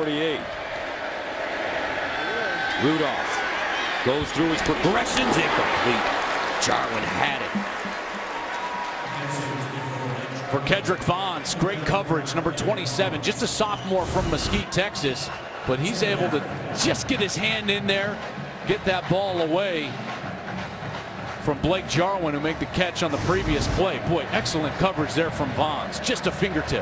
48. Rudolph goes through his progressions incomplete. Jarwin had it. Verkedric Vaughns, great coverage, number 27, just a sophomore from Mesquite, Texas, but he's able to just get his hand in there, get that ball away from Blake Jarwin who made the catch on the previous play. Boy, excellent coverage there from Vaughns, just a fingertip.